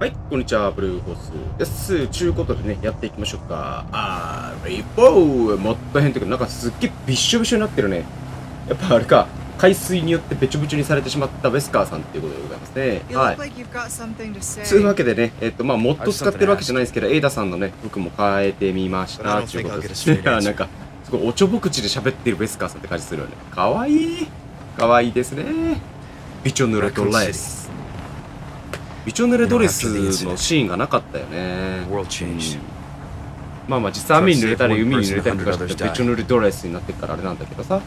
はい、こんにちは、ブルーホースです。ちゅうことでね、やっていきましょうか。あー、リボーもっと変っていうか、なんかすっげえびっしょびしょになってるね。やっぱあれか、海水によってべちょべちょにされてしまったウェスカーさんっていうことでございますね。はいういうわけでね、えっと、まあ、モッド使ってるわけじゃないですけど、エイダさんのね、服も変えてみました。ちゅうことです。い straight や、answer. なんか、すごいおちょぼ口で喋ってるウェスカーさんって感じするよね。かわいい。かわいいですね。ビチョ濡れドレス。ビチョ濡れドレスのシーンがなかったよね。World changed. まあまあ実際雨に濡れたり海に濡れたりとかしてべちょ濡れドレスになってっからあれなんだけどさ。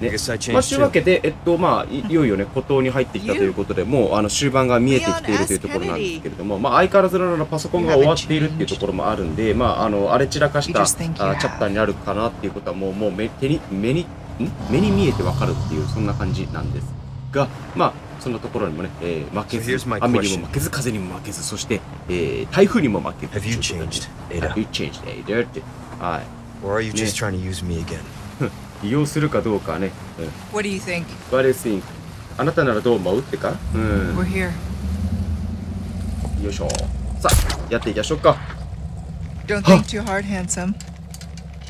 ねまあ、というわ.けで、えっと、まあ、いいよいよね、孤島に入ってきたということで、もう、あの、終盤が見えてきているというところなんですけれども、まあ、相変わらずながらパソコンが終わっているっていうところもあるんで、まあ、あの、あれ散らかしたあチャプターになるかなっていうことは、もう、もう目、手に、目に、ん？目に見えてわかるっていう、そんな感じなんですが、まあ、そんなところにもね、えー負け So ず my 雨に.も負けず、風にも負けず、そして、えー台風にも負けず。Have you changed, Ada? Have you changed, Ada? って。はい。Or are you just trying to use me again? 利用するかどうかはね、うん。What do you think? What do you think? あなたならどう思うってかうん。We're here. よいしょ。さあ、やっていきましょうか。Don't think too hard, handsome.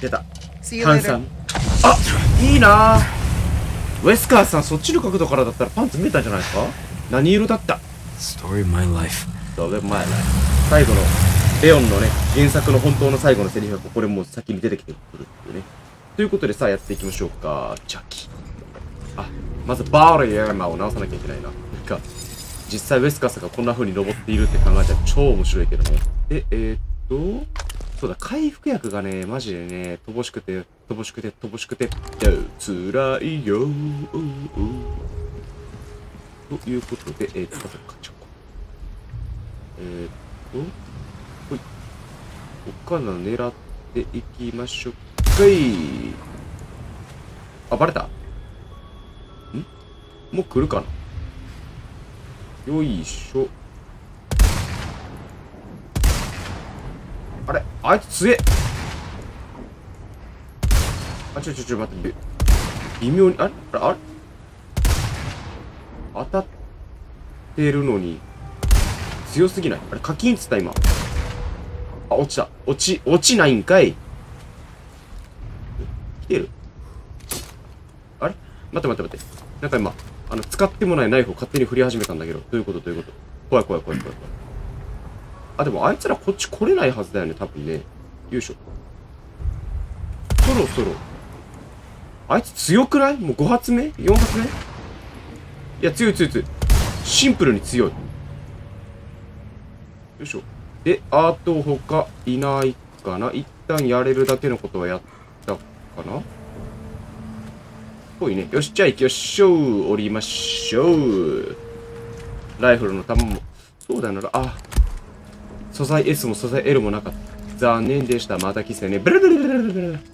出た。See you ハンさ later. ん。あいいなウェスカーさん、そっちの角度からだったらパンツ見えたんじゃないですか？何色だった？Story of my life. それ前最後の、レオンのね、原作の本当の最後のセリフがここでもう先に出てきてくるっていうね。ということでさあやっていきましょうか。ジャッキ。あ、まずバーリアーマーを直さなきゃいけないな。なんか、実際ウェスカーさんがこんな風に登っているって考えたら超面白いけどね。で、えー、っと、そうだ、回復薬がね、マジでね、乏しくて、乏しくて、乏しくて、辛いよということで、えー、っと、まずカチョコ。えー、っと、ほい。こっから狙っていきましょうかい。あ、バレたん？もう来るかな？よいしょ。あれ？あいつ強えあ、ちょちょちょ、待って、微妙に、あれ？あれ？あれ？当たってるのに、強すぎない？あれ、課金っつった今。あ、落ちた。落ち、落ちないんかい。来てる？あれ？待って待って待って。なんか今、あの、使ってもないナイフを勝手に振り始めたんだけど。どういうこと？どういうこと？怖い怖い怖い怖い怖い。あ、でもあいつらこっち来れないはずだよね、多分ね。よいしょ。そろそろ。あいつ強くない？もう5発目 ?4 発目？いや、強い強い強い。シンプルに強い。よいしょ。で、あと他いないかな？一旦やれるだけのことはやったかな？ぽいね。よし、じゃあ行きましょう。降りましょう。ライフルの弾も。そうだよな。あ、素材 S も素材 L もなかった。残念でした。また来てね。ブルブルブルブルブル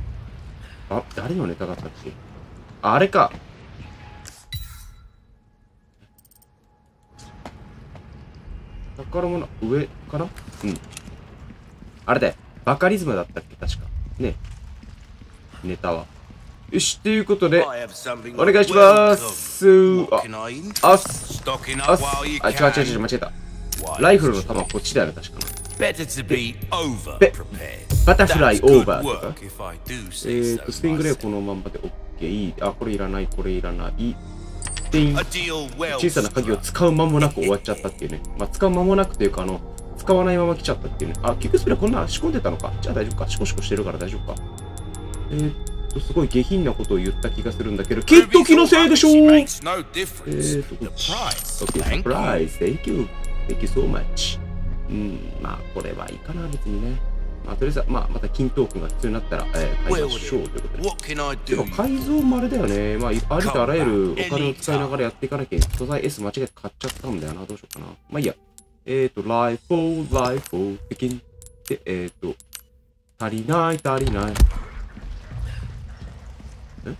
あ、誰のネタだったっけ？ああれか。宝物、上かな？うん。あれだよ。バカリズムだったっけ？確か。ね。ネタは。よし、ということで、お願いしますあ、あす、あす、あ、違う違う違う、間違えた。ライフルの弾こっちだよね、確かな。Better to be over べ prepared. バタフライオーバーとかえ so と、スピングレー myself. このまんまで OK。あ、これいらない、これいらない。でん A deal well 小さな鍵を使う間もなく終わっちゃったっていうね。まあ、使う間もなくというか、あの、使わないまま来ちゃったっていうね。あ、キックスプレーこんな仕込んでたのか？じゃあ大丈夫か？シコシコしてるから大丈夫か？えー、っと、すごい下品なことを言った気がするんだけど、きっと気のせいでしょうえ.ーと、The price. OK, Thank you. surprise. Thank you. Thank you so much. うん、まあ、これはいいかな、別にね。まあ、とりあえず、まあ、また金トークンが必要になったら、えー、買いましょうということで。Do? か、改造もあれだよね。まあ、ありとあらゆるお金を使いながらやっていかなきゃ、素材 S 間違えて買っちゃったんだよな。どうしようかな。まあいいや。えっ、ー、と、ライフォー、ライフォー、できん。で、えっ、ー、と、足りない、足りない。え？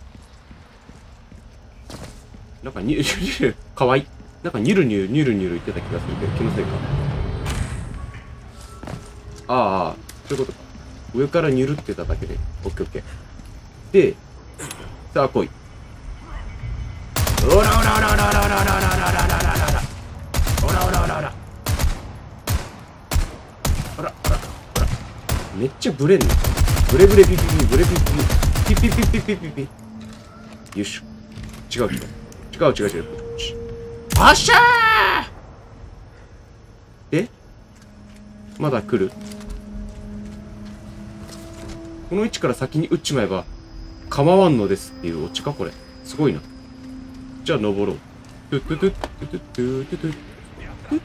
なんかに、かわいい。なんかニュルニュル、ニュルニュル言ってた気がするけど、気のせいか。ああ、そういうことか。上からニュルってただけで。オッケーオッケー。で、さあ来い。おらおらおらおらおらおらおらおらおらおらおらおらおらおらおらおらあらあらあらめっちゃブレんねブレブレピピピブレピピピピピピピピピピよいしょ違う違う違う違う違うあっしゃーえまだ来るこの位置から先に撃っちまえば構わんのですっていうオチかこれすごいなじゃあ登ろうトゥトゥトゥトゥトゥトゥトゥトゥ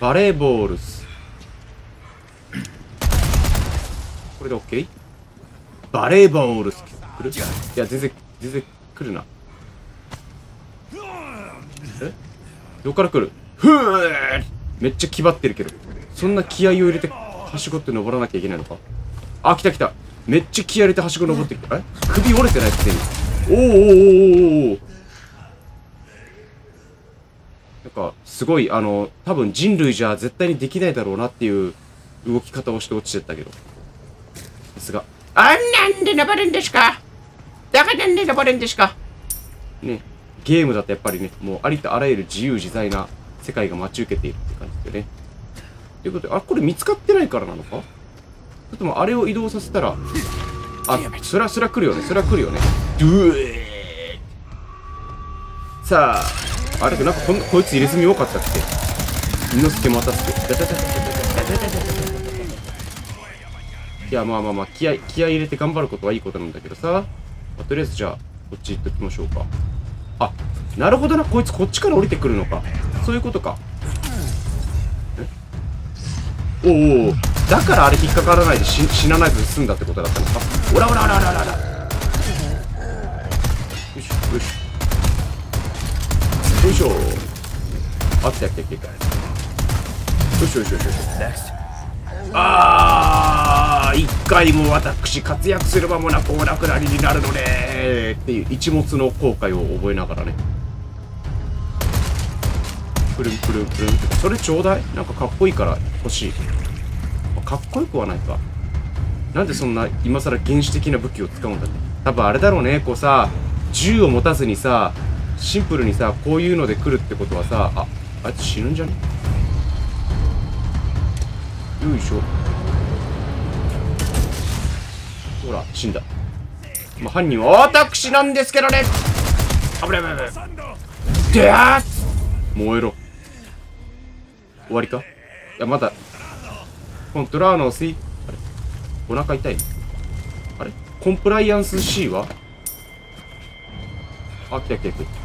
バレーボールスこれで OK? バレーボールス来るいや全然全然来るなえどっから来るふぅめっちゃ気張ってるけどそんな気合を入れてはしごって登らなきゃいけないのかあ来た来た。めっちゃ気合入れてはしご登ってきたえ？首折れてないくせにおーおーおーおーおー。なんかすごいあの多分人類じゃ絶対にできないだろうなっていう動き方をして落ちてったけど。さすが。あんなんで登るんですか？だからなんで登るんですか？ね。ゲームだとやっぱりねもうありとあらゆる自由自在な世界が待ち受けているって感じでね。ということであこれ見つかってないからなのか？ょっともうあれを移動させたらあそらそら来るよね。そら来るよね。さああれなんかこんこいつ入れ墨多かったっけ？猪之助またつけいやまあまあまあ気合気合入れて頑張ることはいいことなんだけどさ、まあ、とりあえずじゃあこっち行っときましょうか。あなるほどな。こいつこっちから降りてくるのか。そういうことか。えおおだからあれ引っかからないで死死なないで済んだってことだったのか？おらおらおらおらおら。よいしょよいし。ょよいしょ。あ来た来た来たよいしょよいしょよいし。ょあー一回も私活躍する間もなくお亡くなりになるのねっていう一物の後悔を覚えながらね。プルンプルンプルンそれちょうだい？なんかかっこいいから欲しい。かっこよくはないか。なんでそんな今更原始的な武器を使うんだって。多分あれだろうねこうさ銃を持たずにさシンプルにさこういうので来るってことはさああいつ死ぬんじゃね？よいしょ。ほら死んだ、まあ、犯人は私なんですけどね。危ない危ない危ない。でやー燃えろ。終わりか？いやまだ。コントラーノ C あれ？お腹痛い？あれ？コンプライアンス C は？あ来た来た来た。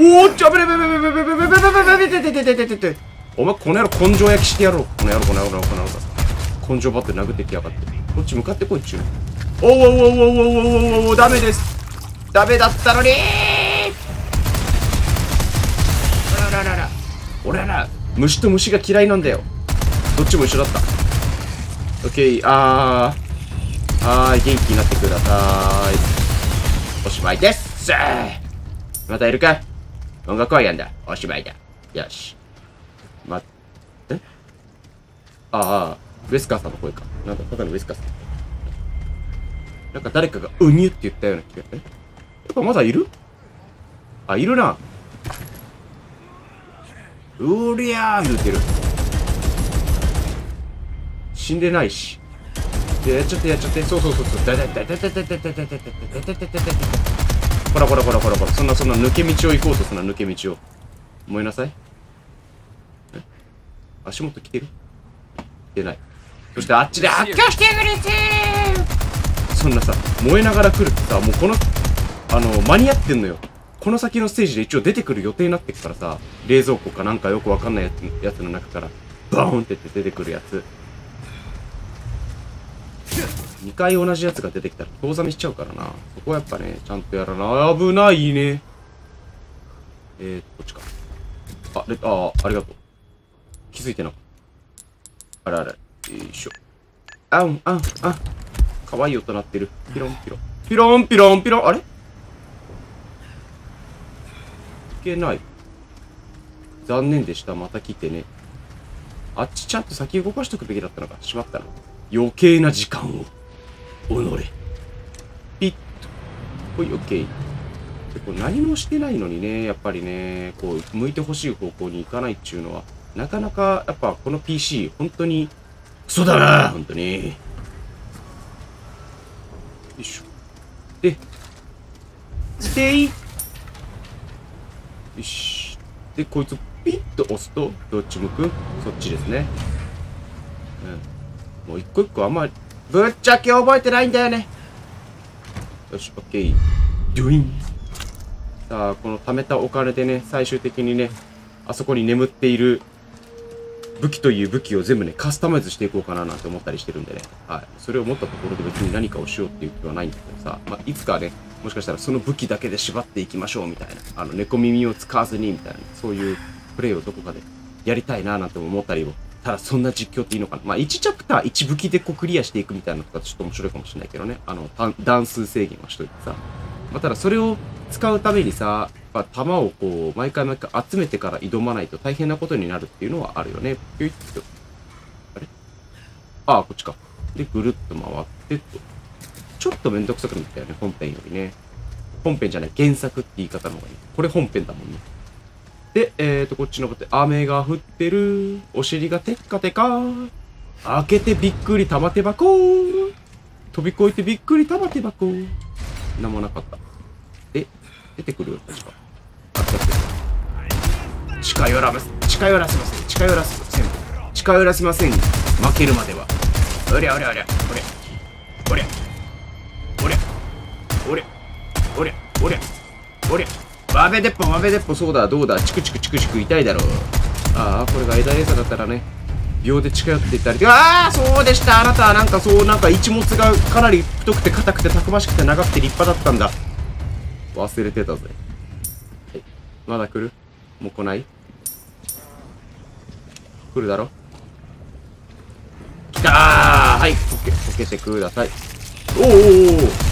おおちょべれべべべべべべべべべべべべべべべお前この野郎根性焼きしてやろうこの野郎この野郎この野郎根性バット殴ってきやがってこっち向かってこいっちゅうおおおおおおおおおダメですダメだったのにあらららら俺はな虫と虫が嫌いなんだよ。どっちも一緒だった。オッケーあー。はーい。元気になってください。おしまいです。またいるか音楽はやんだ。おしまいだ。よし。まえああウェスカーさんの声か。なんだただのウェスカーさん。なんか誰かがうにゅって言ったような気が。え？やっぱまだいる？あいるな。うりゃー言うてる。死んでないし。でやっちゃってやっちゃって。そうそうそうそう。だだだだだだだだだだだだだだだほらほらほらほらほら。そんなそんな抜け道を行こうとそんな抜け道を。燃えなさい。足元来てる？来てない。そしてあっちで発火してくれてそんなさ燃えながら来るってさもうこのあの間に合ってんのよこの先のステージで一応出てくる予定になってくからさ冷蔵庫かなんかよくわかんないやつやつの中からバーンってって出てくるやつ2回同じやつが出てきたら遠ざめしちゃうからなそこはやっぱねちゃんとやらな危ないねえー、こっちかあレあありがとう気づいてな。あらあら。よいしょ。あん、あん、あん。かわいい音鳴ってる。ピロンピロン。ピロンピロンピロン。あれいけない。残念でした。また来てね。あっちちゃんと先動かしとくべきだったのか。しまったな。余計な時間を。己。ピッと。ほい、オッケー。でこれ何もしてないのにね、やっぱりね、こう、向いてほしい方向に行かないっていうのは、なかなか、やっぱこの PC、本当に、クソだな本当に。よいしょ。で、でい。よし。で、こいつ、ピッと押すと、どっち向く？そっちですね。うん。もう一個一個あんまり、ぶっちゃけ覚えてないんだよね。よし、オッケー。ドゥイン。さあ、この貯めたお金でね、最終的にね、あそこに眠っている武器という武器を全部ね、カスタマイズしていこうかななんて思ったりしてるんでね。はい。それを持ったところで別に何かをしようっていう気はないんだけどさ、まあ、いつかね、もしかしたらその武器だけで縛っていきましょうみたいな、あの、猫耳を使わずにみたいな、そういうプレイをどこかでやりたいななんて思ったりも、ただそんな実況っていいのかな。まあ、1チャプター1武器でこうクリアしていくみたいなのとかちょっと面白いかもしれないけどね。あの、段数制限はしといてさ。まあ、ただそれを使うためにさ、やっぱ弾をこう、毎回毎回集めてから挑まないと大変なことになるっていうのはあるよね。ぴょいっと。あれああ、こっちか。で、ぐるっと回ってと。ちょっとめんどくさくなったよね、本編よりね。本編じゃない、原作って言い方の方がいい。これ本編だもんね。で、えーと、こっち登って、雨が降ってる。お尻がテッカテカ。開けてびっくり玉手箱。飛び越えてびっくり玉手箱。なんもなかった。え、出てくる、確か。あったって。近寄らませ、近寄らせません。近寄らせません。近寄らせません。負けるまでは。おりゃおりゃおりゃ、おりゃ。おりゃ。おりゃ。おりゃ。おりゃ。おりゃ。わべでっぽ、わべでっぽ、そうだ、どうだ、チクチクチクチク痛いだろう。ああ、これが枝餌だったらね、秒で近寄っていったり。ああ、そうでした。あなたはなんかそう、なんか一物がかなり太くて硬くてたくましくて長くて立派だったんだ。忘れてたぜ。まだ来る？もう来ない？来るだろ？来たーはい、溶け、溶けてください。おーおーおー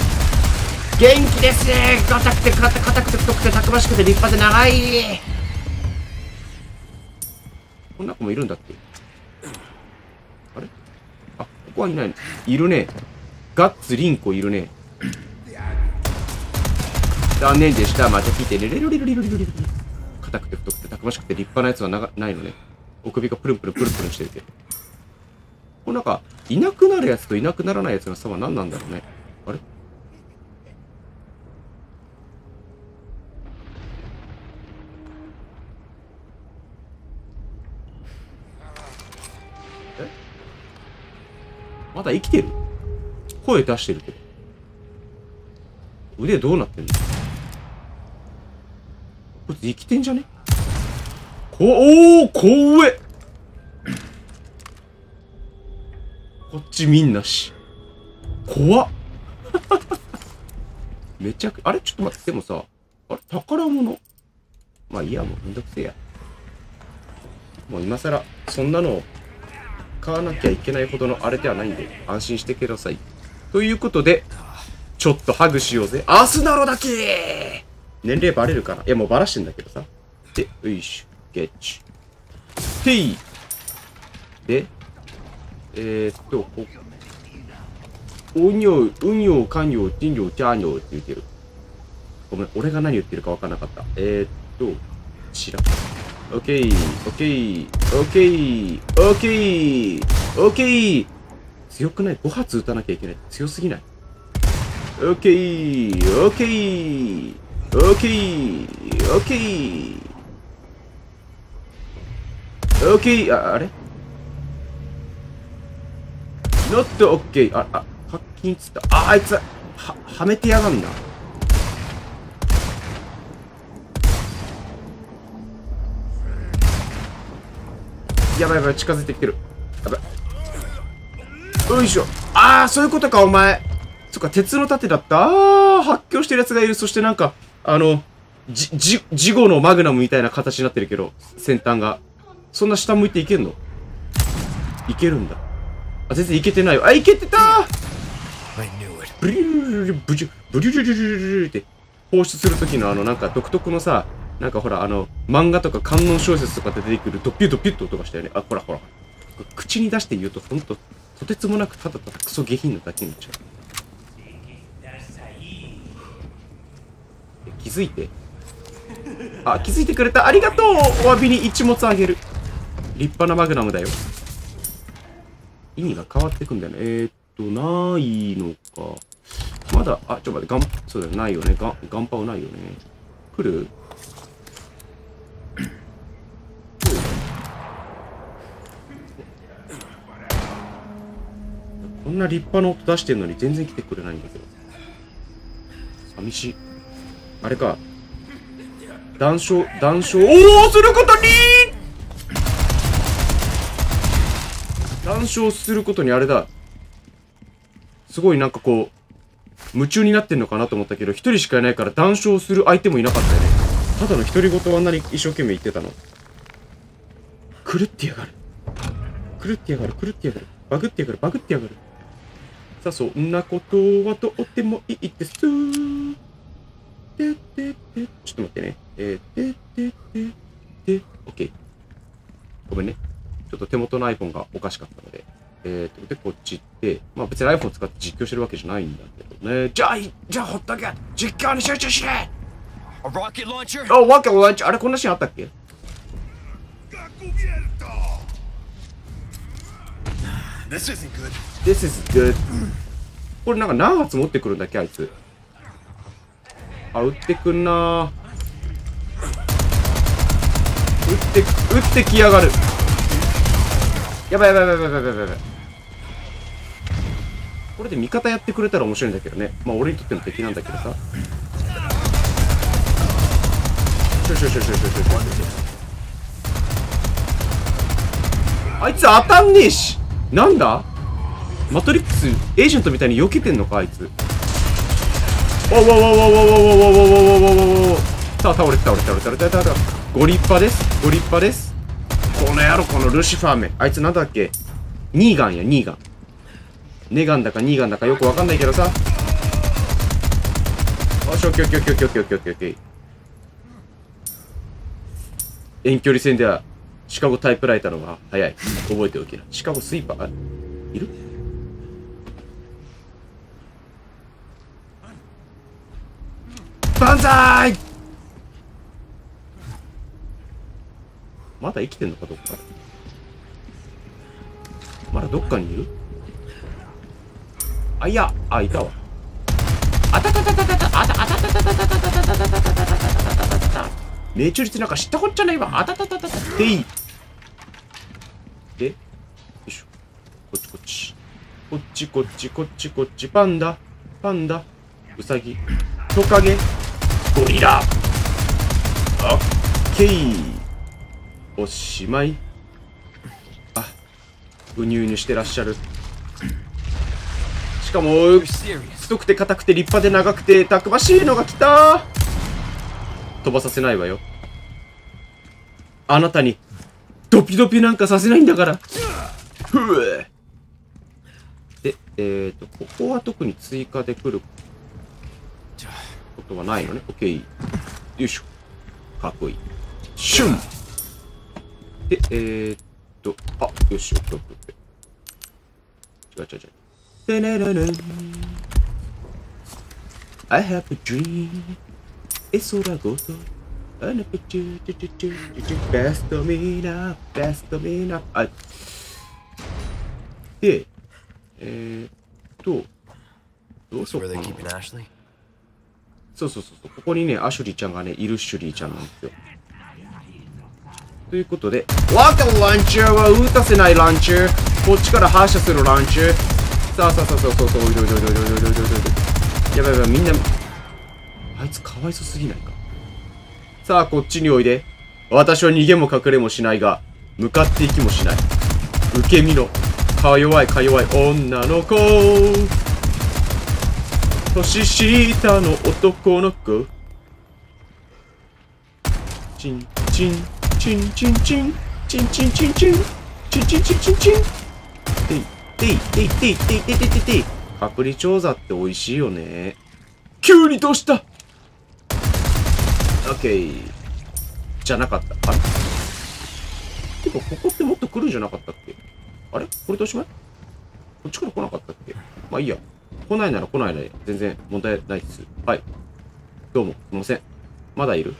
元気ですね硬くて硬くて太くてたくましくて立派で長いこんな子もいるんだっけあれ？あ、ここはいない。いるね。ガッツリンコいるね。残念でした。また聞いてね。レロレロレロレロレ。硬くて太くてたくましくて立派なやつはなないのね。お首がプルンプルンプルンプルンしてるけど。これなんか、いなくなるやつといなくならないやつの差は何なんだろうね。まだ生きてる。声出してるけど。腕どうなってんの？こいつ生きてんじゃね？こ、おお怖え。こっちみんなし。怖っ。めちゃく、あれ？ちょっと待って、でもさ、あれ？宝物？まあいいや、もうめんどくせえや。もう今更、そんなの、買わなきゃいけないほどのあれではないんで、安心してください。ということで、ちょっとハグしようぜ。アスナロだけ年齢バレるかないや、もうバラしてんだけどさ。で、よいしょ、ゲッチ。ていで、えー、っと、こうにょう、うにょう、かにょう、ちんにょう、ちゃにょうって言ってる。ごめん、俺が何言ってるか分からなかった。えー、っと、ちら。オッケー、オッケー、オッケー、オッケー、オッケー強くない ?5 発撃たなきゃいけない。強すぎない？オッケー、オッケー、オッケー、オッケー、オッケー、あ、あれ ?not OK。あ、あ、ハッキンっつった。あ、あいつ、は、はめてやがんな。やばいやばい、近づいてきてる。やばい。よいしょ。ああ、そういうことか、お前。そっか、鉄の盾だった。ああ、発狂してるやつがいる。そしてなんか、あの、じ、じ、事後のマグナムみたいな形になってるけど、先端が。そんな下向いていけんの？いけるんだ。あ、全然いけてないよ。あ、いけてた.ブリュルルルブジュブリュルルルルルルって放出するときのあのなんか独特のさ、なんかほらあの漫画とか観音小説とかで出てくるドピュドピュって音がしたよね。あ、ほらほら。口に出して言うとほんととてつもなくただただクソ下品なだけになっちゃう。気づいて？あ、気づいてくれた。ありがとうお詫びに一物あげる。立派なマグナムだよ。意味が変わってくんだよね。えー、っと、ないのか。まだ、あ、ちょっと待って、ガン、そうだよ、ないよね。ガン、ガンパウないよね。来る？こんな立派な音出してんのに全然来てくれないんだけど。寂しい。あれか。談笑、談笑、おおすることに談笑することにあれだ。すごいなんかこう、夢中になってんのかなと思ったけど、一人しかいないから談笑する相手もいなかったよね。ただの独り言をあんなに一生懸命言ってたの。狂ってやがる。狂ってやがる、狂ってやがる。バグってやがる、バグってやがる。さあ、そんなことはどうでもいいです。ててて、ちょっと待ってね。えー、てててて、オッケー。ごめんね。ちょっと手元の iPhone がおかしかったので。えーと、で、こっち行って、まあ別に iPhone 使って実況してるわけじゃないんだけどね。じゃあ、いじゃあほっとけ実況に集中しれ A rocket launcher? あ、わけわんちあれこんなシーンあったっけ？This isn't good. ?This is good. これなんか何発持ってくるんだっけあいつ。あ、撃ってくんなー撃って、撃ってきやがる。やばいやばいやばいやばいやばいやばい。これで味方やってくれたら面白いんだけどね。まあ俺にとっての敵なんだけどさ。しょしょしょしょしょしょしょあいつ当たんねえしなんだ？マトリックスエージェントみたいに避けてんのかあいつ。おわわわわわわわわわわわわわさあ倒れて倒れて倒れて倒れて倒れて。ご立派です。ご立派です。この野郎このルシファーめ。あいつなんだっけ？ニーガンやニーガン。ネガンだかニーガンだかよくわかんないけどさ。よしオッケーオッケーオッケーオッケーオッケーオッケー。遠距離戦ではシカゴタイプライターの方が早い。覚えておきな。シカゴスイーパー？あいる？万歳！まだ生きてんのかどっか？まだどっかにいる？あいや。あいたわ。あたたたたたたあたあたたたたたたたたたたたたたたたた命中率なんか知ったこっちゃないわ。あたたたたた。でいいでよいしょ。こっちこっち。こっちこっちこっちこっち。パンダ。パンダ。ウサギ。トカゲ。ゴリラ。オッケー。おしまい。あうにゅうにゅしてらっしゃる。しかも.太くて硬くて立派で長くてたくましいのが来た飛ばさせないわよ。あなたにドピドピなんかさせないんだから。ふうでえーとここは特に追加で来ることはないのね。OK よいしょ。かっこいい。シュン。でえーっとあよし OKOKOK 違う違う違う。てねねね I have a dream. 空ごとあなたチュチュチュチュチュベストミーナーベストミーナーあでえー、っとどうしようかな?そうそうそうそうここにねアシュリーちゃんがねいるシュリーちゃんなんですよ。ということでわかランチャーは撃たせないランチャー。こっちから発射するランチャー。さあさあさあそうそうそうおいどいどいどいどいどいどいどいどいやばいやばいみんなあいつかわいそすぎないかさあこっちにおいで私は逃げも隠れもしないが向かっていきもしない受け身のか弱いか弱い女の子年下の男の子チンチンチンチンチンチンチンチンチンチンチンチンチンチンていていていていていていていていてい隔離調査って美味しいよね急にどうしたオッケーじゃなかった。あれ？てかここってもっと来るんじゃなかったっけ？あれ？これでおしまいこっちから来なかったっけ？まあいいや。来ないなら来ないで。全然問題ないです。はい。どうも。すいません。まだいる？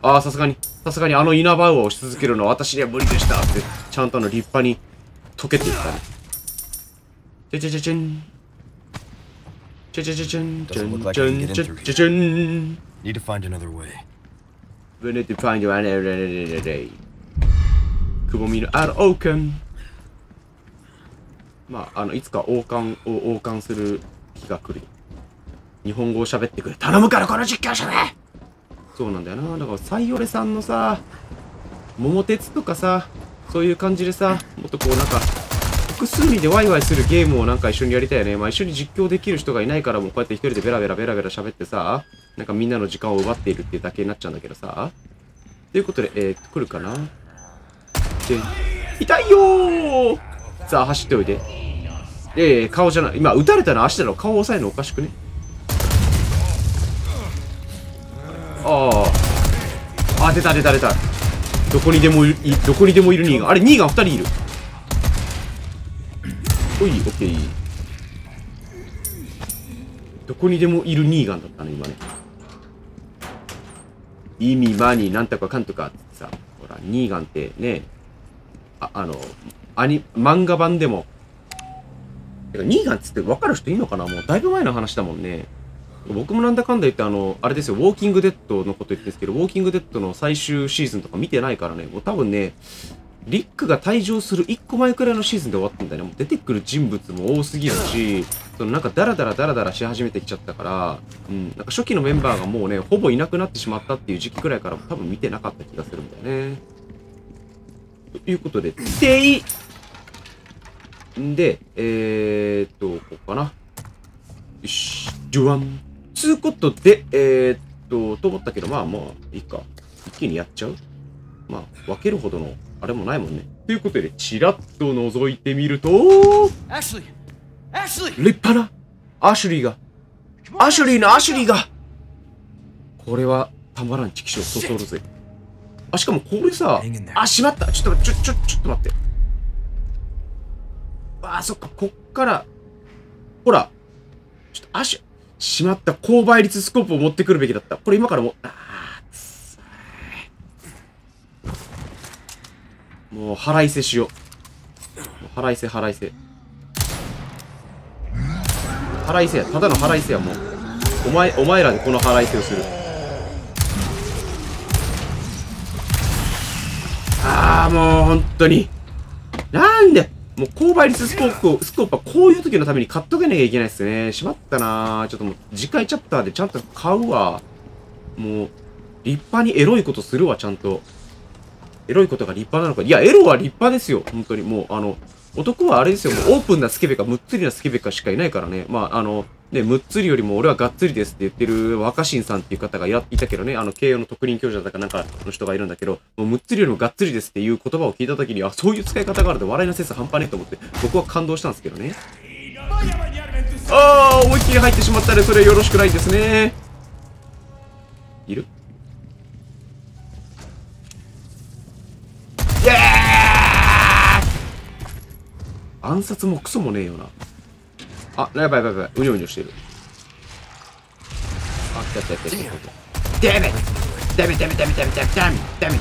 ああ、さすがに、さすがにあの稲葉を押し続けるのは私には無理でした。って、ちゃんとあの立派に溶けていったね。ちゃちゃちゃちゃん。ちゃちゃちゃちゃん。ちゃ Doesn't ん look like ちゃ I can ん get ちゃ in Need to find another way. We need to find another day. くぼみのある王冠。まあ、あの、いつか王冠を王冠する日が来る。日本語を喋ってくれ。頼むからこの実況者でそうなんだよな。だから、サイオレさんのさ、桃鉄とかさ、そういう感じでさ、もっとこうなんか、複数人でワイワイするゲームをなんか一緒にやりたいよね。まあ一緒に実況できる人がいないからもうこうやって一人でベラベラベラベラ喋ってさ、なんかみんなの時間を奪っているっていうだけになっちゃうんだけどさ。ということで、えー、来るかな？で、痛いよーさあ、走っておいで。えー、顔じゃない。今、撃たれたの足だろ。顔を押さえるのおかしくね？ああ。あ、出た出た出た。どこにでもいる、どこにでもいるニーガン。あれ、ニーガン2人いる。おい、オッケー。どこにでもいるニーガンだったね、今ね。意味、マニー、なんとかかんとかってさ、ほら、ニーガンってね、あ、あの、アニ、漫画版でも、てか、ニーガンっつって分かる人いるのかな？もうだいぶ前の話だもんね。僕もなんだかんだ言って、あの、あれですよ、ウォーキングデッドのこと言ってるんですけど、ウォーキングデッドの最終シーズンとか見てないからね、もう多分ね、リックが退場する1個前くらいのシーズンで終わったんだよね。もう出てくる人物も多すぎるし、そのなんかダラダラダラダラし始めてきちゃったから、うん、なんか初期のメンバーがもうね、ほぼいなくなってしまったっていう時期くらいから多分見てなかった気がするんだよね。ということで、ていんで、えーっと、ここかな。よし、ジュワン。つうことで、えーっと、と思ったけど、まあまあ、いいか。一気にやっちゃうまあ、分けるほどの、あれもないもんね。ということで、チラッと覗いてみると!立派なアシュリーが、アシュリーのアシュリーがこれは、たまらん、チキショー、そそるぜ。あ、しかもこれさあ、しまったちょっと、ちょ、ちょ、ちょっと待って。あ、そっか、こっから、ほら、ちょっと、アシュ、しまった、高倍率スコープを持ってくるべきだった。これ今からも、あーつさいもう、腹いせしよう。腹いせ、腹いせ。腹いせや。ただの腹いせや、もう。お前、お前らでこの腹いせをする。ああ、もう本当に。なんで、もう高倍率スコープを、スコープはこういう時のために買っとけなきゃいけないっすね。しまったなーちょっともう、次回チャプターでちゃんと買うわ。もう、立派にエロいことするわ、ちゃんと。エロいことが立派なのか。いや、エロは立派ですよ。本当に。もう、あの、男はあれですよ。もうオープンなスケベか、むっつりなスケベかしかいないからね。まあ、あの、ね、むっつりよりも俺はがっつりですって言ってる若新さんっていう方がいたけどね、あの、慶応の特任教授だったかなんかの人がいるんだけど、もうむっつりよりもがっつりですっていう言葉を聞いたときに、あ、そういう使い方があると笑いのセンス半端ねえと思って、僕は感動したんですけどね。ああ、思いっきり入ってしまったね。それよろしくないですね。いる？暗殺もクソもねえよな。あ、やばいやばいやばい。うにょうにょしてる。あ、来た来た来た来た来た。デメデメデメデメデメデメデメデメ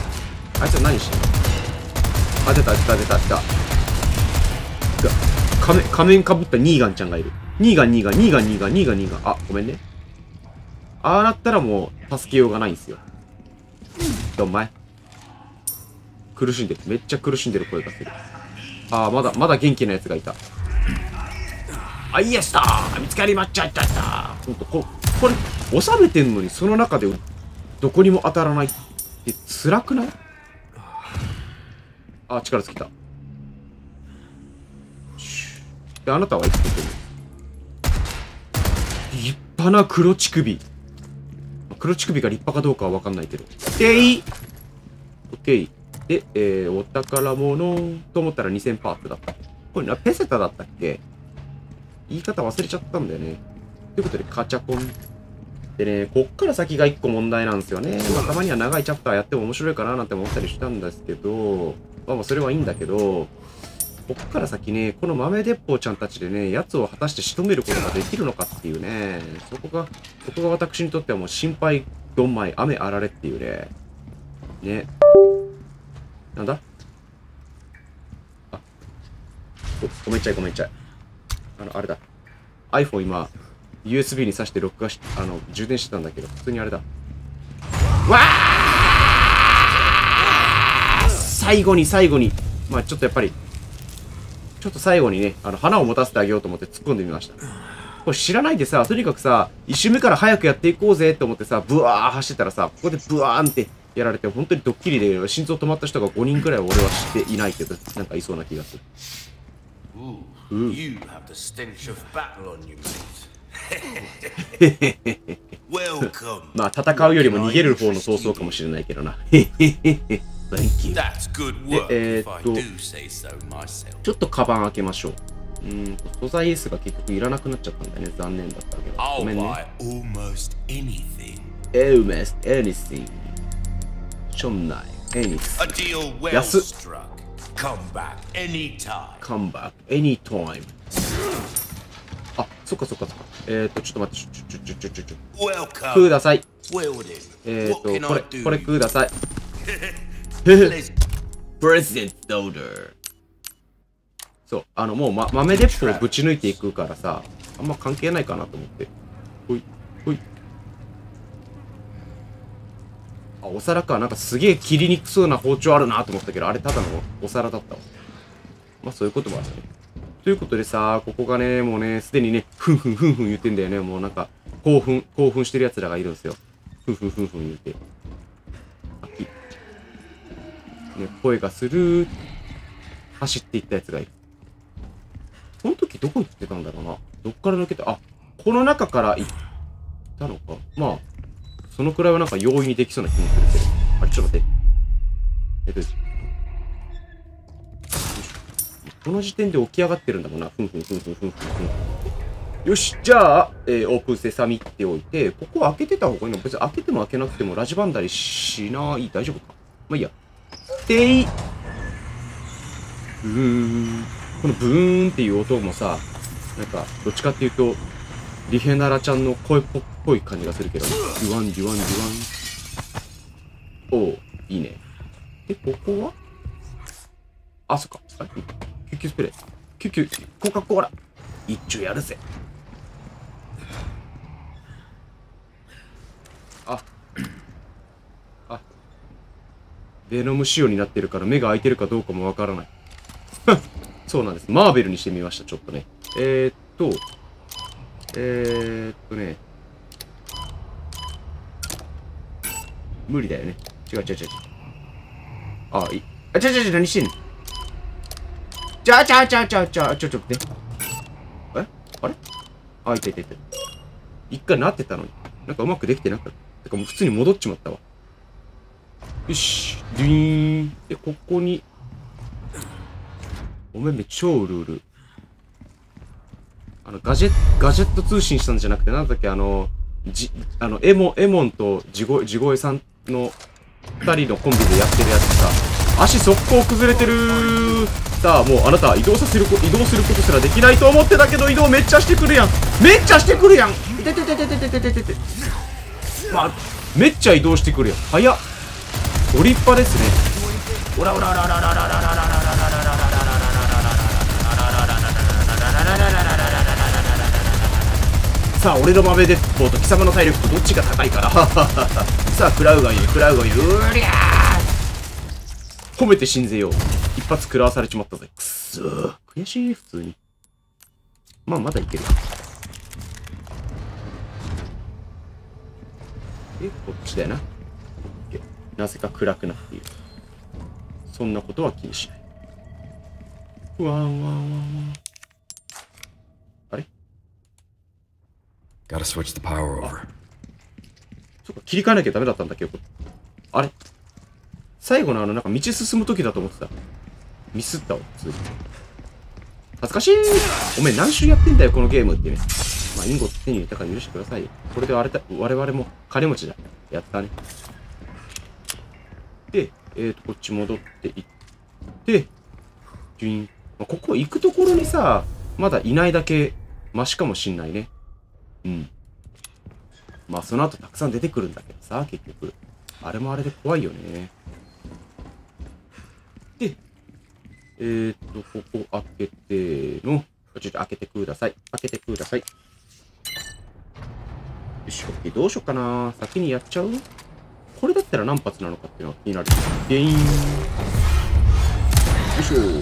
あいつは何してんの？あ、出た出た出た出た。が仮面、仮面かぶったニーガンちゃんがいる。ニーガンニーガンニーガンニーガンニーガンニーガン。あ、ごめんね。ああなったらもう、助けようがないんですよ。お前。苦しんでる。めっちゃ苦しんでる声がする。ああ、まだ、まだ元気なやつがいた。あ、イエスだー見つかりまっちゃったったほんと、ここれ、収めてんのにその中でどこにも当たらないって辛くない？あ、力尽きた。で、あなたはいつ出てる立派な黒乳首。黒乳首が立派かどうかはわかんないけど。でいオッケー。で、えー、お宝物と思ったら2000パーツだった。これな、ペセタだったっけ？言い方忘れちゃったんだよね。ということで、カチャコン。でね、こっから先が1個問題なんですよね。まあ、たまには長いチャプターやっても面白いかななんて思ったりしたんですけど、まあまあそれはいいんだけど、こっから先ね、この豆鉄砲ちゃんたちでね、奴を果たして仕留めることができるのかっていうね、そこが、そこが私にとってはもう心配どんまい、雨あられっていうね。ね。なんだ？あ、ごめんちゃいごめんちゃい。あの、あれだ。iPhone 今、USB に挿して録画し、あの、充電してたんだけど、普通にあれだ。わー最後に最後に、まあちょっとやっぱり、ちょっと最後にね、あの、花を持たせてあげようと思って突っ込んでみました。これ知らないでさ、とにかくさ、一周目から早くやっていこうぜって思ってさ、ブワー走ってたらさ、ここでブワーンってやられて、本当にドッキリで、心臓止まった人が5人くらい俺は知っていないけど、なんかいそうな気がする。まあ、戦うよりも逃げる方の早々かもしれないけどな。ちょっとカバン開けましょう。うん素材エースが結局いらなくなっちゃったんだよね。残念だったけど。ごめんね。chum nai. A deal well ンあ、そっかそっかそっか。えっ、と、ちょっと待って、ください。えっ、と、これ、これください。そう、あの、もう、ま、豆鉄砲ぶち抜いていくからさ、あんま関係ないかなと思って。ほい、ほい。あ、お皿か。なんかすげえ切りにくそうな包丁あるなと思ったけど、あれただのお皿だったわ。まあ、そういうこともあるね。ということでさ、ここがね、もうね、すでにね、ふんふんふんふん言ってんだよね。もうなんか、興奮、興奮してる奴らがいるんですよ。ふんふんふんふん言って。あいね、声がする。走っていったやつがいる。その時どこ行ってたんだろうな。どっから抜けた？あ、この中から行ったのか。まあ、そのくらいはなんか容易にできそうな気もするけど。あれ、ちょっと待って。えっと、この時点で起き上がってるんだもんな。ふんふんふんふんふんふんふん。よし、じゃあ、えー open sesame っておいて、ここ開けてた方がいいの別に開けても開けなくてもラジバンダリしない。大丈夫か？まあいいや。でい。ブーン。このブーンっていう音もさ、なんか、どっちかっていうと、リヘナラちゃんの声っぽい感じがするけど、デュワン、デュワン、デュワン。おう、いいね。で、ここは？あ、そっか。あれ救急スプレー。救急、コカ・コーラ。一丁やるぜ。あ。あ。ベノム仕様になってるから目が開いてるかどうかもわからない。そうなんです。マーベルにしてみました、ちょっとね。えー、っと、えー、っとね。無理だよね。違う違う違う違う。あ、いい。あ、ちゃちゃちゃ、何してんの？ちゃちゃちゃちゃちゃ、ちょちょ、ね。えあれあ、いたいたいた。一回なってたのに。なんかうまくできてなかった。てかもう普通に戻っちまったわ。よし、ドゥイーン。で、ここに、おめめ超ルール。あの、ガジェット、ガジェット通信したんじゃなくて、なんだっけ、あの、じ、あの、エモ、エモンとジゴ、ジゴエさんの二人のコンビでやってるやつさ、足速攻崩れてるさあ、もうあなた移動させるこ、移動することすらできないと思ってたけど、移動めっちゃしてくるやんめっちゃしてくるやんいててててててててててまあ、めっちゃ移動してくるやん。早っ。ご立派ですね。オラオラオラオラオラオラオラさあ、俺の豆鉄砲と貴様の体力とどっちが高いかな？さあ、食らうがいい、食らうがいい。うりゃー褒めて信ぜよう。一発食らわされちまったぜ。くっそー。悔しい、普通に。まあ、まだいける。え、こっちだよな。オッケーなぜか暗くなっている。そんなことは気にしない。ワンワンワンワン。あれ Gotta switch the power over. そっか、切り替えなきゃダメだったんだけど。あれ？最後のあの、なんか道進む時だと思ってた。ミスったわ、普通に。恥ずかしいおめえ何周やってんだよ、このゲームってね。まあ、インゴット手に入れたから許してください。これで我々我々も金持ちだ。やったね。で、えーと、こっち戻っていって、ジュイン。まあ、ここ行くところにさ、まだいないだけマシかもしんないね。うん。まあ、その後たくさん出てくるんだけどさ、結局。あれもあれで怖いよね。で、えーっと、ここ開けての、ちょっと開けてください。開けてください。よし、オッケー。どうしよっかな。先にやっちゃう？これだったら何発なのかっていうのが気になる。でーん。よいしょ。よいし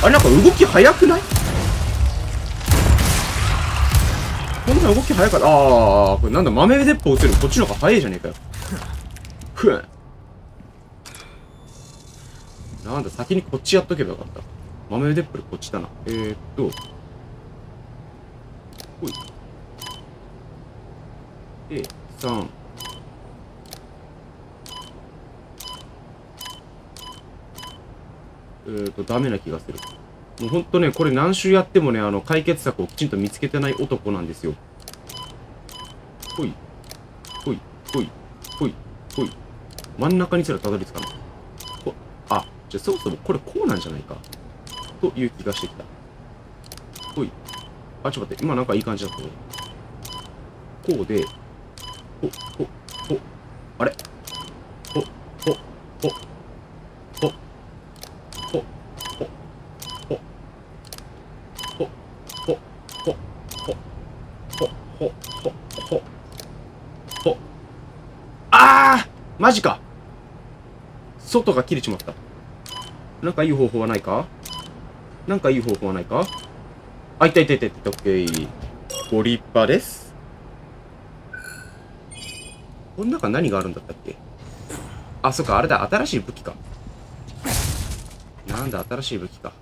ょ。あれなんか動き速くない？こんな動き速かった。ああ、これなんだ、豆鉄砲撃てるこっちの方が速いじゃねえかよ。ふん。なんだ、先にこっちやっとけばよかった。豆鉄砲こっちだな。えー、っと。ほい。で、3。えー、っと、ダメな気がする。もうほんとね、これ何周やってもね、あの、解決策をきちんと見つけてない男なんですよ。ほい。ほい。ほい。ほい。ほい。真ん中にすらたどり着かない。ほ、あ、じゃあそもそもこれこうなんじゃないか。という気がしてきた。ほい。あ、ちょっと待って。今なんかいい感じだったね。こうで、ほ、ほ、ほ、あれ？ほ、ほ、ほ、ほあーマジか外が切れちまった。なんかいい方法はないか？なんかいい方法はないか？あ、いたいたいたいた、オッケー。ご立派です。この中何があるんだったっけ？あ、そっか、あれだ、新しい武器か。なんだ、新しい武器か。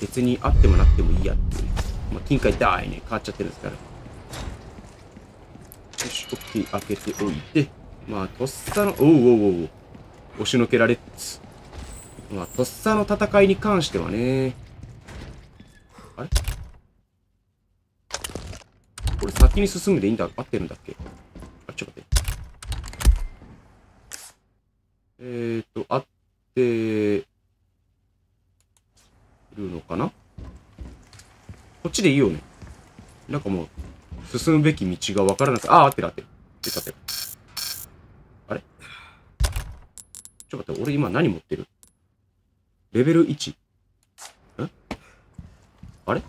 別にあってもなくてもいいやっていう。まあ、金塊ダーイね、変わっちゃってるんですから。よし、オッケー、開けておいて。まあ、とっさの、おうおうおうおう。押しのけられっつ。まあ、とっさの戦いに関してはね。あれ？これ先に進むでいいんだ合ってるんだっけ？あ、ちょっと待って。えーと、合ってるのかな？こっちでいいよね。なんかもう、進むべき道がわからなくて、あ、合ってる合ってる。合ってる合って。あれ？ちょっと待って、俺今何持ってる？レベル 1? んあれ？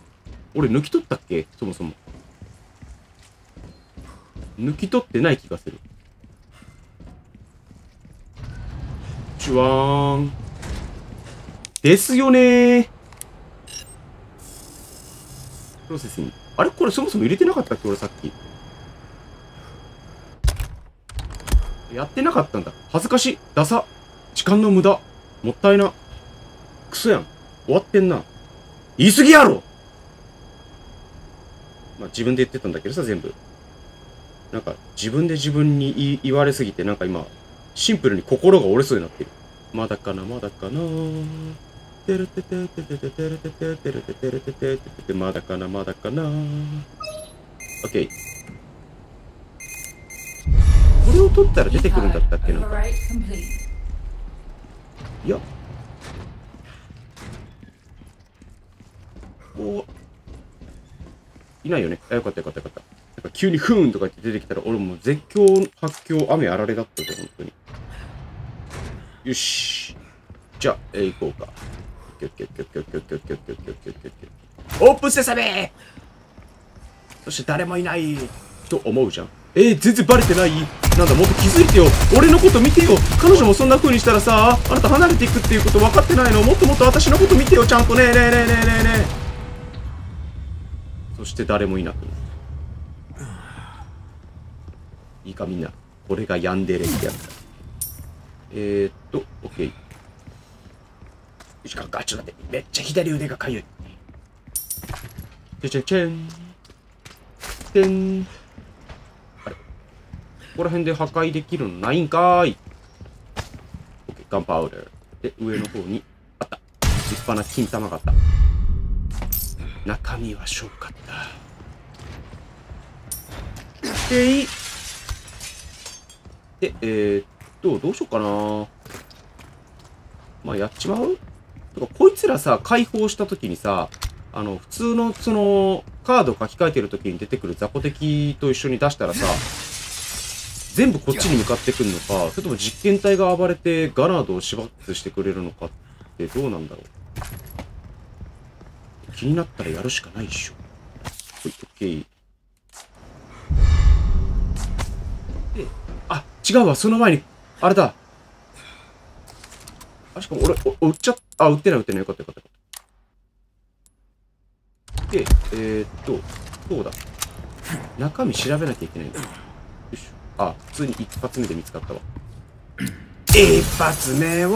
俺抜き取ったっけ？そもそも。抜き取ってない気がする。チュワーン。ですよねー。プロセスに。あれこれそもそも入れてなかったっけ俺さっき。やってなかったんだ。恥ずかしい。ダサ。時間の無駄。もったいな。クソやん。終わってんな。言い過ぎやろまあ自分で言ってたんだけどさ、全部。なんか自分で自分に言言われすぎて、なんか今、シンプルに心が折れそうになってる。まだかな、まだかな。てるててててててるてててるててるててててまだかな、まだかな。オッケー。これを取ったら出てくるんだったっけなんか。いや。おいないよね。あ、よかったよかったよかった。なんか急にふーんとか言って出てきたら、俺もう絶叫、発狂、雨あられだったぞ、本当に。よし。じゃあ、えー、行こうか。オープンセサミーそして誰もいないと思うじゃん。えー、全然バレてないなんだ、もっと気づいてよ俺のこと見てよ彼女もそんな風にしたらさ、あなた離れていくっていうこと分かってないのもっともっと私のこと見てよ、ちゃんとねえねえねえねえねえねえそして誰もいなくなる。いいかみんな。これがヤンデレってやつだ。えーっと、オッケー。よし、かか、ちょっと待って。めっちゃ左腕がかゆい。チェチェチェン。てん。あれここら辺で破壊できるのないんかーい。ガンパウダー。で、上の方に、あった。立派な金玉があった。中身はしょうかった。で、で、えー、っと、どうしようかな。まあ、やっちまう、こいつらさ、解放した時にさ、あの、普通の、その、カード書き換えてる時に出てくる雑魚敵と一緒に出したらさ、全部こっちに向かってくるのか、それとも実験体が暴れてガナードを縛ってしてくれるのかってどうなんだろう。気になったらやるしかないでしょ。ほい、オッケー。で、あ、違うわ、その前に、あれだ。あ、しかも俺、お売っちゃっ、あ、売ってない売ってない。よかったよかった。で、えー、っと、そうだ？中身調べなきゃいけないんだ。よいしょ。あ、普通に一発目で見つかったわ。一発目をお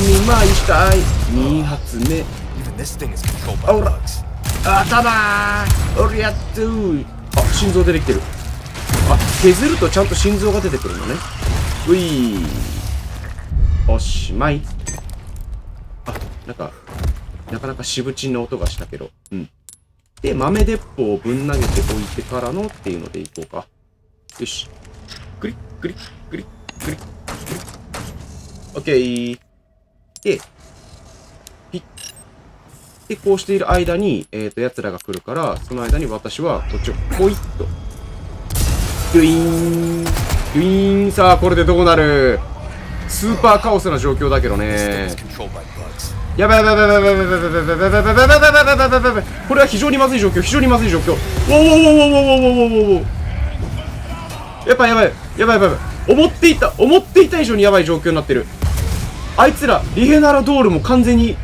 見舞いしたい。二発目。Even this thing is controlled by Hold up. bugs. 頭おりゃっとーあ、心臓出てきてる。あ、削るとちゃんと心臓が出てくるのね。ういおしまい。なんか、なかなかしぶちんの音がしたけど。うん。で、豆鉄砲をぶん投げておいてからのっていうのでいこうか。よし。グリッグリッグリッグリッグリッ。オッケー。で、ピッで、こうしている間に、えっ、と、奴らが来るから、その間に私は、こっちをポイッと。ドゥイーン。ドゥイーン。さあ、これでどうなる？スーパーカオスな状況だけどねやばいやばいやばいやばいやばいやばいやばいやばいやばいやばいやばいやばいやばいやばいこれは非常にまずい状況、非常にまずい状況。おおおおおおおおおおおやばいやばい、やばいやばいやばい。思っていた、思っていた以上にやばい状況になってる。あいつら、リヘナラドールも完全に、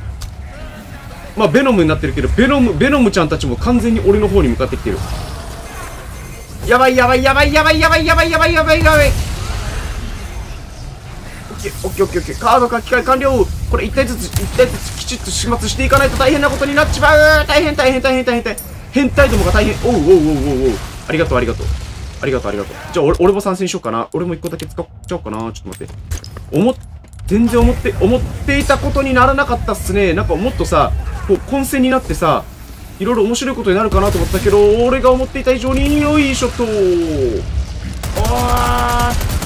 まあ、ベノムになってるけど、ベノム、ベノムちゃんたちも完全に俺の方に向かってきてる。やばいやばいやばいやばいやばいやばいやばいやばいやばい。オッケーオッケーオッケーオッケーカード書き換え完了これ一体ずつ一体ずつきちっと始末していかないと大変なことになっちまう。大変大変大変大変大変。変態どもが大変。おうおうおうおうおう。ありがとうありがとう。ありがとうありがとうじゃあ俺俺も参戦しようかな。俺も一個だけ使っちゃおうかな。ちょっと待って。思っ全然思って思っていたことにならなかったっすね。なんかもっとさこう混戦になってさいろいろ面白いことになるかなと思ったけど俺が思っていた以上によいしょっと。あー。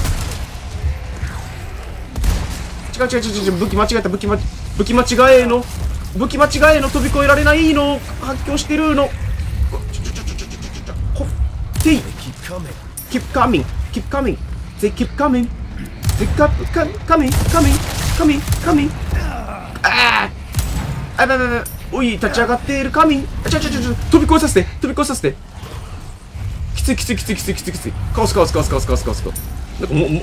違う違う違う違う武器間違えた武器ま武器間違えの武器間違えの飛び越えられないの発狂してるのちょちょちょちょちょちょちょほてい They keep coming. keep coming keep coming they keep coming they keep coming coming coming coming あああばばばおい立ち上がっている coming ちょちょちょちょ飛び越えさせて飛び越えさせてきついきついきついきついきついきついカオスカオスカオスカオスカオスカオスカオスなんかもうもう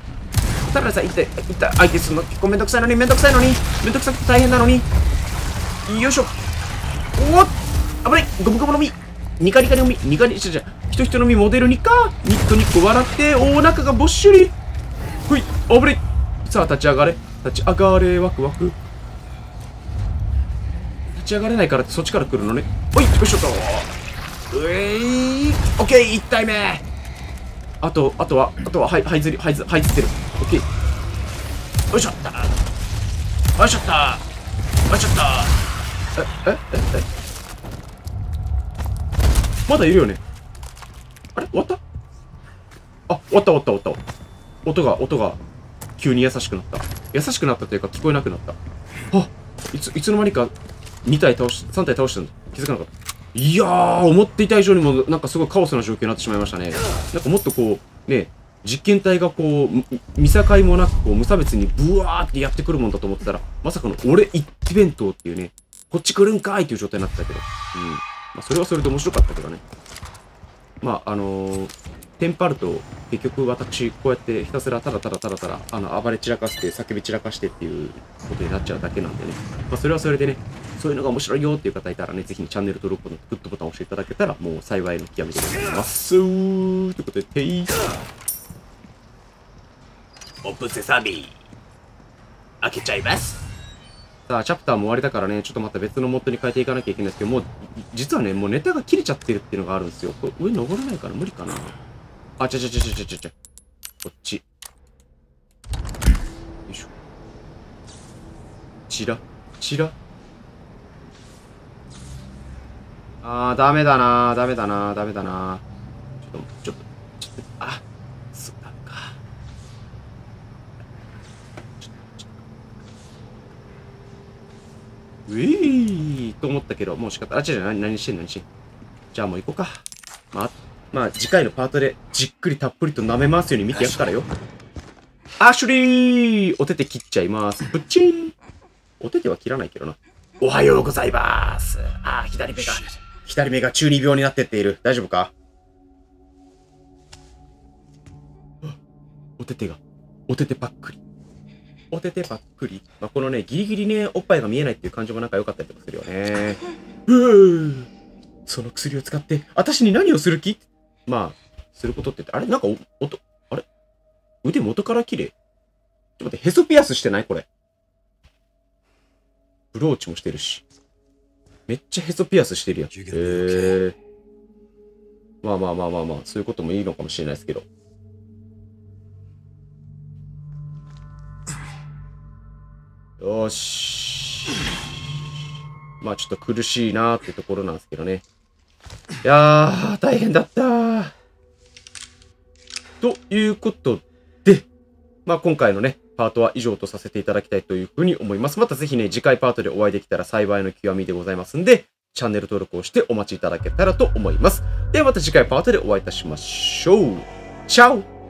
たださん、一体、一体、相手するの結構めんどくさいのに、めんどくさいのに、めんどくさくて大変なのに。よいしょ。おっ危ないゴムゴムの実ニカニカの実ニカニカ、じゃ人人の実モデルにかニッコニッコ笑って、お腹がぼっしゅり。ほい、危ないさあ、立ち上がれ。立ち上がれ、ワクワク。立ち上がれないからそっちから来るのね。おい、よいしょと。うえいオッケー、一体目。あと、あとは、あとは、はい、はいずり、はいず、はいずってる。オッケー。よいしょった。よいしょった。よいしょった。え、え、え、え。まだいるよね。あれ？終わった？あ、終わった終わった終わった。音が、音が、急に優しくなった。優しくなったというか、聞こえなくなった。あ、いつ、いつの間にか、2体倒し、3体倒したんだ。気づかなかった。いやー、思っていた以上にも、なんかすごいカオスな状況になってしまいましたね。なんかもっとこう、ね、実験体がこう、見境もなく、こう、無差別にブワーってやってくるもんだと思ってたら、まさかの俺一気弁当っていうね、こっち来るんかいっていう状態になってたけど。うん。まあ、それはそれで面白かったけどね。まあ、あのーテンパると、結局私、こうやってひたすらただただただただ、あの、暴れ散らかして、叫び散らかしてっていうことになっちゃうだけなんでね。まあ、それはそれでね、そういうのが面白いよっていう方いたらね、ぜひチャンネル登録のグッドボタンを押していただけたら、もう幸いの極みでございます。ということで、ていオプセサビ開けちゃいますさあ、チャプターも終わりだからね、ちょっとまた別のモッドに変えていかなきゃいけないんですけど、もう、実はね、もうネタが切れちゃってるっていうのがあるんですよ。これ上登れないから無理かな。あ、ちゃちゃちゃちゃちゃちゃちゃ。こっち。よいしょ。チラ、チラ。あー、ダメだなダメだなダメだなちょっと、ちょっと、ちょっと、あ、そうだか。うえーと思ったけど、もう仕方、あ、違う違う、何、何してんの何してんのじゃあもう行こうか。まあ、まあ、次回のパートでじっくりたっぷりと舐め回すように見てやるからよ。アシュリーお手手切っちゃいます。プッチンお手手は切らないけどな。おはようございます。あー、左目が、左目が中二病になってっている。大丈夫か？あお手手が、お手手パックリ。お手手パックリ。まあ、このね、ギリギリね、おっぱいが見えないっていう感情もなんか良かったりとかするよね。うーその薬を使って、私に何をする気？まあ、することってあれ？なんかお、音、あれ？腕元から綺麗？ちょっと待って、へそピアスしてない？これ。ブローチもしてるし。めっちゃへそピアスしてるやん。へえ。まあまあまあまあまあ、そういうこともいいのかもしれないですけど。よし。まあちょっと苦しいなーってところなんですけどね。いやー、大変だったー。ということで、まあ今回のね、パートは以上とさせていただきたいというふうに思います。またぜひね、次回パートでお会いできたら幸いの極みでございますんで、チャンネル登録をしてお待ちいただけたらと思います。ではまた次回パートでお会いいたしましょう。チャオ